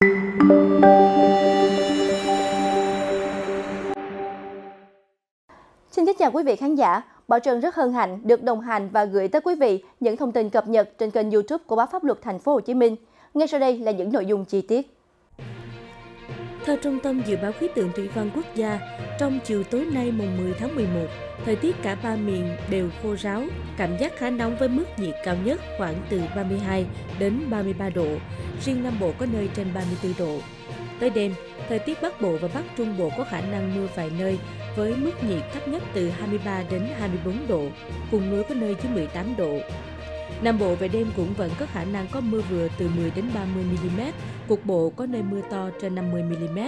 Xin kính chào quý vị khán giả. Bảo Trân rất hân hạnh được đồng hành và gửi tới quý vị những thông tin cập nhật trên kênh YouTube của báo Pháp luật Thành phố Hồ Chí Minh. Ngay sau đây là những nội dung chi tiết. Theo Trung tâm Dự báo Khí tượng Thủy văn Quốc gia, trong chiều tối nay mùng 10 tháng 11, thời tiết cả ba miền đều khô ráo, cảm giác khá nóng với mức nhiệt cao nhất khoảng từ 32 đến 33 độ, riêng Nam Bộ có nơi trên 34 độ. Tới đêm, thời tiết Bắc Bộ và Bắc Trung Bộ có khả năng mưa vài nơi với mức nhiệt thấp nhất từ 23 đến 24 độ, vùng núi có nơi dưới 18 độ. Nam Bộ về đêm cũng vẫn có khả năng có mưa vừa từ 10 đến 30 mm, cục bộ có nơi mưa to trên 50 mm.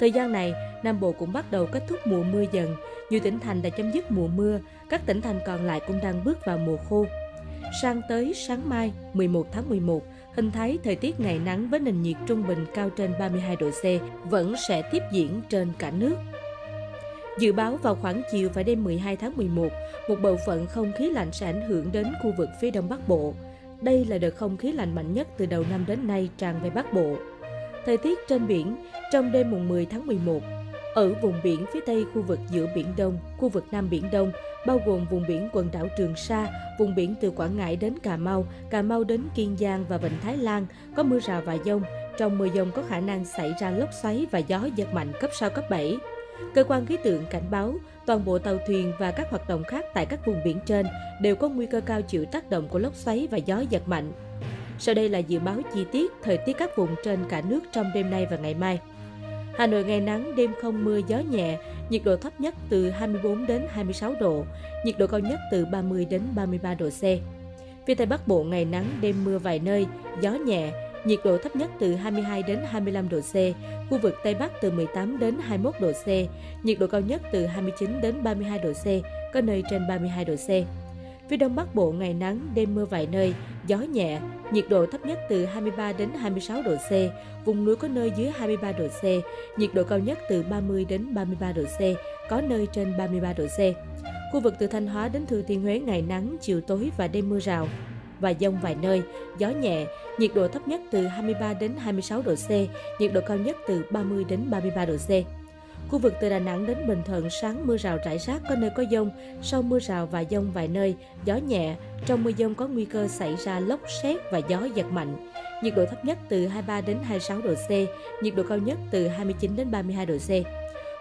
Thời gian này, Nam Bộ cũng bắt đầu kết thúc mùa mưa dần. Nhiều tỉnh thành đã chấm dứt mùa mưa, các tỉnh thành còn lại cũng đang bước vào mùa khô. Sang tới sáng mai, 11 tháng 11, hình thái thời tiết ngày nắng với nền nhiệt trung bình cao trên 32 độ C vẫn sẽ tiếp diễn trên cả nước. Dự báo vào khoảng chiều và đêm 12 tháng 11, một bộ phận không khí lạnh sẽ ảnh hưởng đến khu vực phía đông bắc bộ. Đây là đợt không khí lạnh mạnh nhất từ đầu năm đến nay tràn về Bắc Bộ. Thời tiết trên biển, trong đêm mùng 10 tháng 11, ở vùng biển phía tây khu vực giữa Biển Đông, khu vực Nam Biển Đông, bao gồm vùng biển quần đảo Trường Sa, vùng biển từ Quảng Ngãi đến Cà Mau, Cà Mau đến Kiên Giang và Vịnh Thái Lan, có mưa rào và dông. Trong mưa dông có khả năng xảy ra lốc xoáy và gió giật mạnh cấp 6, cấp 7. Cơ quan khí tượng cảnh báo toàn bộ tàu thuyền và các hoạt động khác tại các vùng biển trên đều có nguy cơ cao chịu tác động của lốc xoáy và gió giật mạnh. Sau đây là dự báo chi tiết thời tiết các vùng trên cả nước trong đêm nay và ngày mai. Hà Nội ngày nắng, đêm không mưa, gió nhẹ, nhiệt độ thấp nhất từ 24 đến 26 độ, nhiệt độ cao nhất từ 30 đến 33 độ C. Phía Tây Bắc Bộ ngày nắng, đêm mưa vài nơi, gió nhẹ, nhiệt độ thấp nhất từ 22 đến 25 độ C, khu vực Tây Bắc từ 18 đến 21 độ C, nhiệt độ cao nhất từ 29 đến 32 độ C, có nơi trên 32 độ C. Phía Đông Bắc Bộ ngày nắng, đêm mưa vài nơi, gió nhẹ, nhiệt độ thấp nhất từ 23 đến 26 độ C, vùng núi có nơi dưới 23 độ C, nhiệt độ cao nhất từ 30 đến 33 độ C, có nơi trên 33 độ C. Khu vực từ Thanh Hóa đến Thừa Thiên Huế ngày nắng, chiều tối và đêm mưa rào và dông vài nơi, gió nhẹ, nhiệt độ thấp nhất từ 23 đến 26 độ C, nhiệt độ cao nhất từ 30 đến 33 độ C. Khu vực từ Đà Nẵng đến Bình Thuận sáng mưa rào rải rác có nơi có dông, sau mưa rào và dông vài nơi, gió nhẹ, trong mưa dông có nguy cơ xảy ra lốc xét và gió giật mạnh. Nhiệt độ thấp nhất từ 23 đến 26 độ C, nhiệt độ cao nhất từ 29 đến 32 độ C.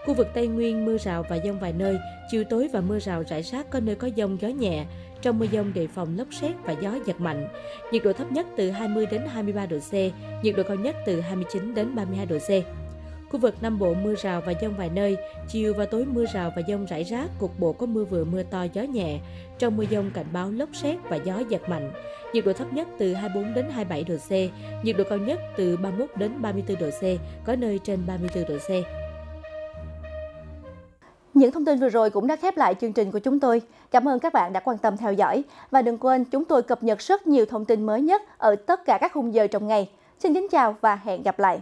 Khu vực Tây Nguyên mưa rào và dông vài nơi, chiều tối và mưa rào rải rác có nơi có dông gió nhẹ. Trong mưa dông đề phòng lốc xét và gió giật mạnh. Nhiệt độ thấp nhất từ 20 đến 23 độ C, nhiệt độ cao nhất từ 29 đến 32 độ C. Khu vực Nam Bộ mưa rào và dông vài nơi, chiều và tối mưa rào và dông rải rác, cục bộ có mưa vừa mưa to gió nhẹ. Trong mưa dông cảnh báo lốc xét và gió giật mạnh. Nhiệt độ thấp nhất từ 24 đến 27 độ C, nhiệt độ cao nhất từ 31 đến 34 độ C, có nơi trên 34 độ C. Những thông tin vừa rồi cũng đã khép lại chương trình của chúng tôi. Cảm ơn các bạn đã quan tâm theo dõi. Và đừng quên chúng tôi cập nhật rất nhiều thông tin mới nhất ở tất cả các khung giờ trong ngày. Xin kính chào và hẹn gặp lại.